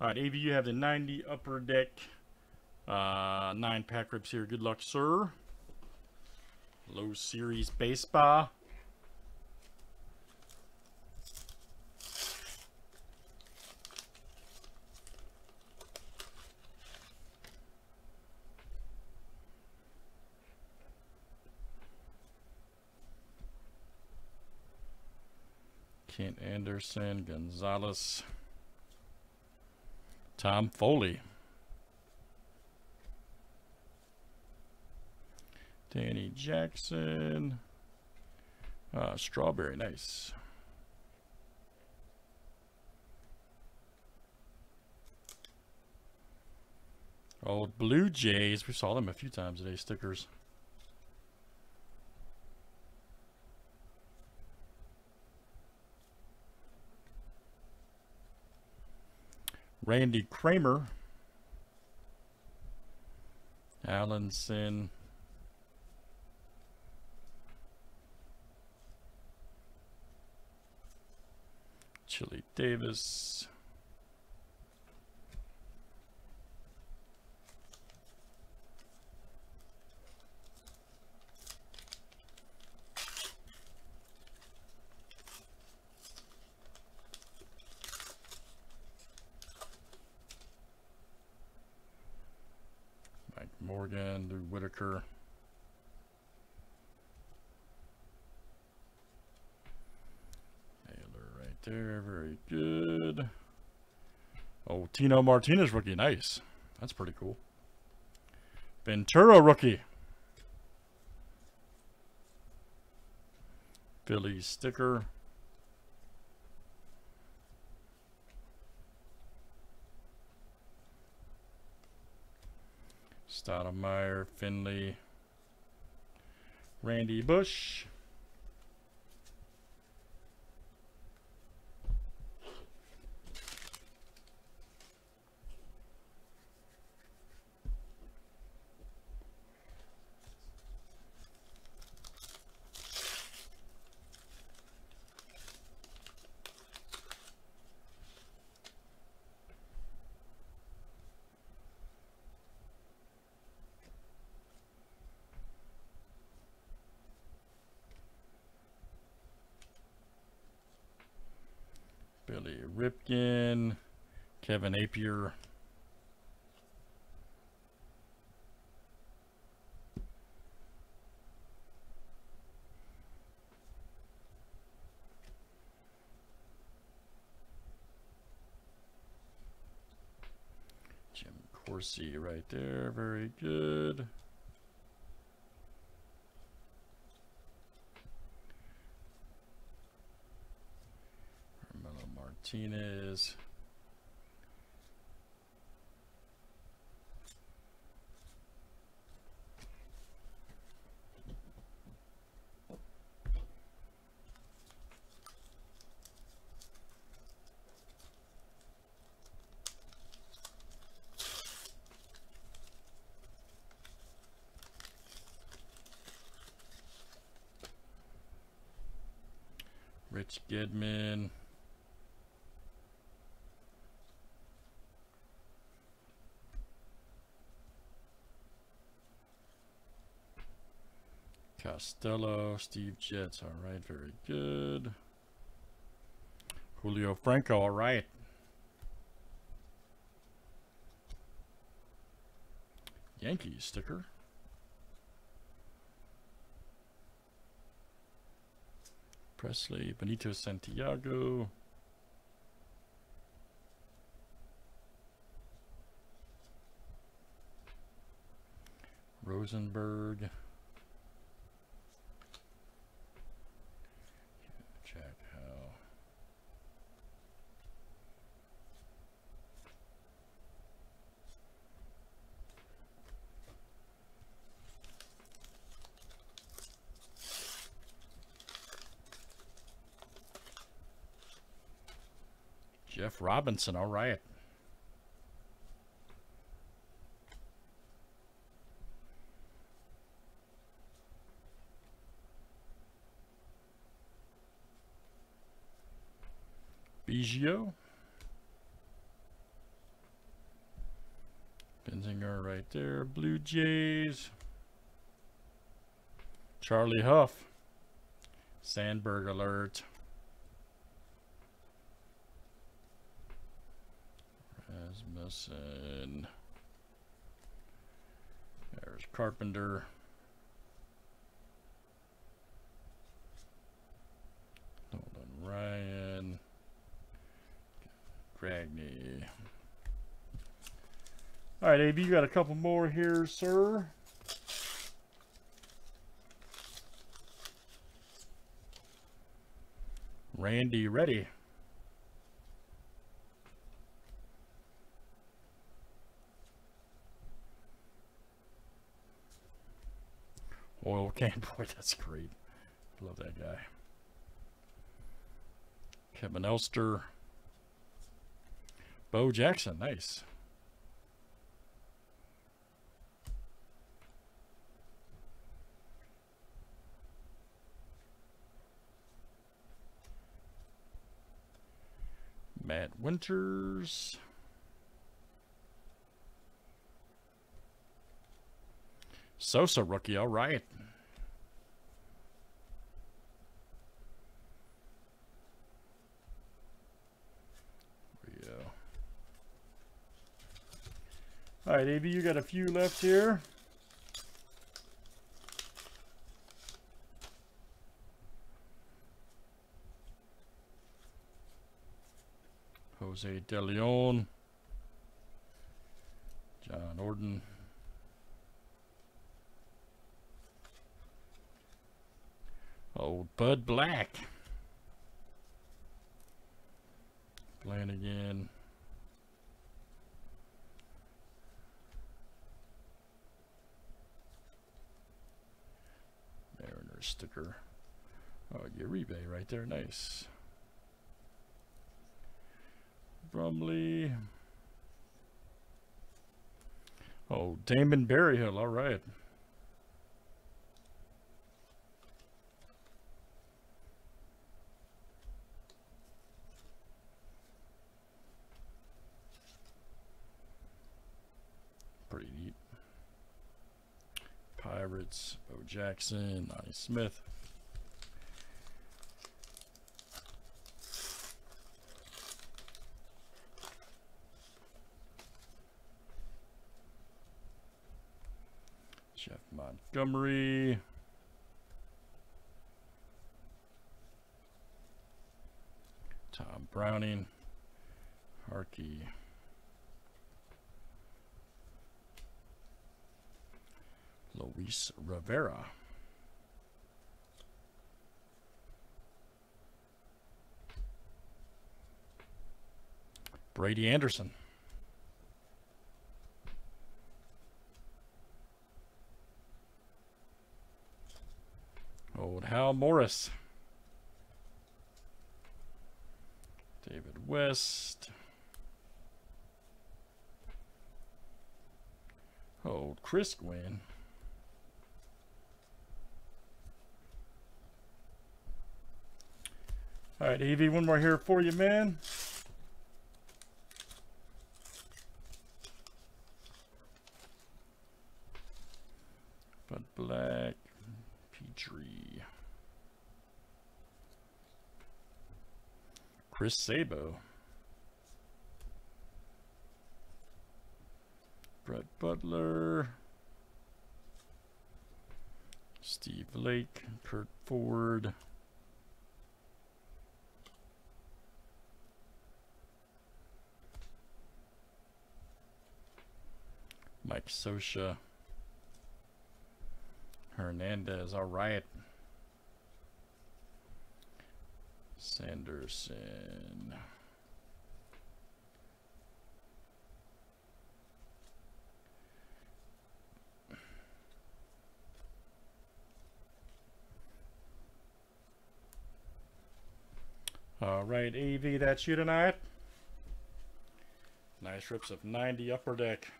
All right, AV, you have the 90 upper deck. Uh, nine pack rips here. Good luck, sir. Low series baseball. Kent Anderson, Gonzalez, Tom Foley, Danny Jackson, uh, Strawberry, nice. Old Blue Jays, we saw them a few times today, stickers. Randy Kramer. Allenson. Chili Davis. Mike Morgan, Lou Whitaker. Taylor right there, very good. Oh, Tino Martinez rookie, nice. That's pretty cool. Ventura rookie. Philly sticker. Stoudemire, Finley, Randy Bush. Billy Ripken, Kevin Appier. Jim Corsi right there, very good. Martinez. Rich Gedman. Costello, Steve Jeltz, all right, very good. Julio Franco, all right. Yankees sticker. Presley, Benito Santiago. Rosenberg. Jeff Robinson, all right. Biggio. Benzinger right there. Blue Jays. Charlie Hough. Sandberg alert. Rasmussen. There's Carpenter. Nolan Ryan. Gragney. All right, AV, you got a couple more here, sir. Randy Ready. Oil can Boyd, that's great. Love that guy. Kevin Elster. Bo Jackson, nice. Matt Winters. Sosa rookie, all right. All right, AV, you got a few left here. Jose De Leon. John Orton. Old Bud Black. Playing again. Mariner sticker. Oh, Uribe right there. Nice. Brumley. Oh, Damon Berryhill. All right. Pirates, Bo Jackson, Lonnie Smith. Jeff Montgomery. Tom Browning. Harkey. Luis Rivera. Brady Anderson. Old Hal Morris. David West. Old Chris Gwynn. All right, AV, one more here for you, man. Bud Black, Petry, Chris Sabo, Brett Butler, Steve Lake, Curt Ford. Mike Scioscia. Hernandez, all right. Sanderson. All right, AV, that's you tonight. Nice rips of 90 upper deck.